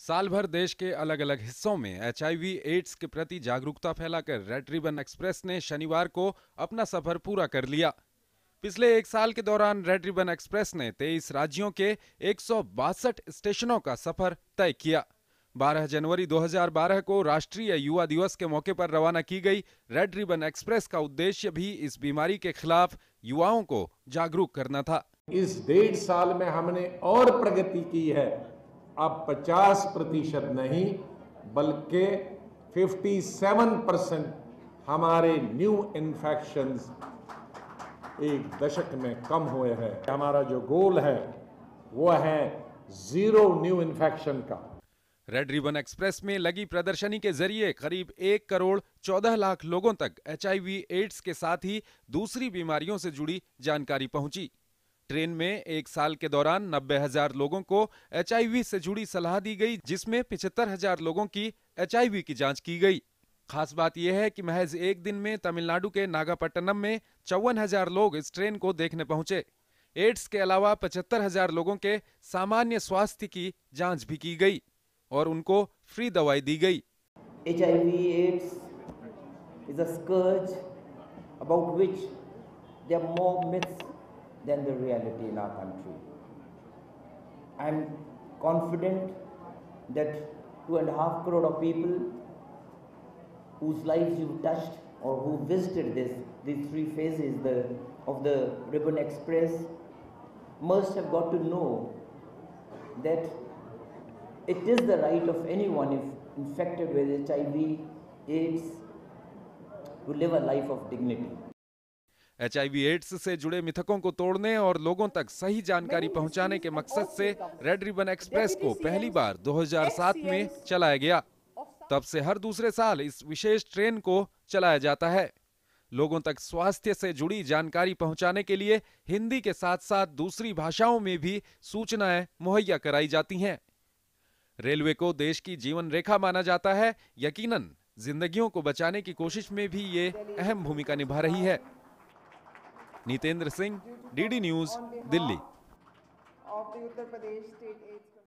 साल भर देश के अलग अलग हिस्सों में एचआईवी एड्स के प्रति जागरूकता फैलाकर रेड रिबन एक्सप्रेस ने शनिवार को अपना सफ़र पूरा कर लिया। पिछले एक साल के दौरान रेड रिबन एक्सप्रेस ने 23 राज्यों के एक स्टेशनों का सफ़र तय किया। 12 जनवरी 2012 को राष्ट्रीय युवा दिवस के मौके पर रवाना की गई रेड रिबन एक्सप्रेस का उद्देश्य भी इस बीमारी के खिलाफ युवाओं को जागरूक करना था। इस डेढ़ साल में हमने और प्रगति की है। अब 50 प्रतिशत नहीं, बल्कि 57 परसेंट हमारे न्यू इन्फेक्शन एक दशक में कम हुए हैं। हमारा जो गोल है, वो है ज़ीरो न्यू इन्फेक्शन का। रेड रिबन एक्सप्रेस में लगी प्रदर्शनी के ज़रिए करीब एक करोड़ चौदह लाख लोगों तक एचआईवी एड्स के साथ ही दूसरी बीमारियों से जुड़ी जानकारी पहुँची। ट्रेन में एक साल के दौरान नब्बे हज़ार लोगों को एचआईवी से जुड़ी सलाह दी गई, जिसमें पिछहत्तर हज़ार लोगों की एचआईवी की जाँच की गई। खास बात यह है कि महज एक दिन में तमिलनाडु के नागापट्टनम में चौवन हज़ार लोग इस ट्रेन को देखने पहुँचे। एड्स के अलावा पचहत्तर हज़ार लोगों के सामान्य स्वास्थ्य की जाँच भी की गई और उनको फ्री दवाई दी गई। H AIDS is a scourge about than the reality in our country. I am confident that two and a half crore of people whose lives you've touched or who visited this, these three phases the, of the Ribbon Express must have got to know that it is the right of anyone if infected with HIV, AIDS, to live a life of dignity. HIV AIDS से जुड़े मिथकों को तोड़ने और लोगों तक सही जानकारी पहुँचाने के मकसद से रेड रिबन एक्सप्रेस को पहली बार 2007 में चलाया गया। तब से हर दूसरे साल इस विशेष ट्रेन को चलाया जाता है। लोगों तक स्वास्थ्य से जुड़ी जानकारी पहुँचाने के लिए हिंदी के साथ साथ दूसरी भाषाओं में भी सूचनाएँ मुहैया कराई जाती हैं। रेलवे को देश की जीवन रेखा माना जाता है। यकीनन जिंदगियों को बचाने की कोशिश में भी ये अहम भूमिका निभा रही है। Nitendra Singh DD news Delhi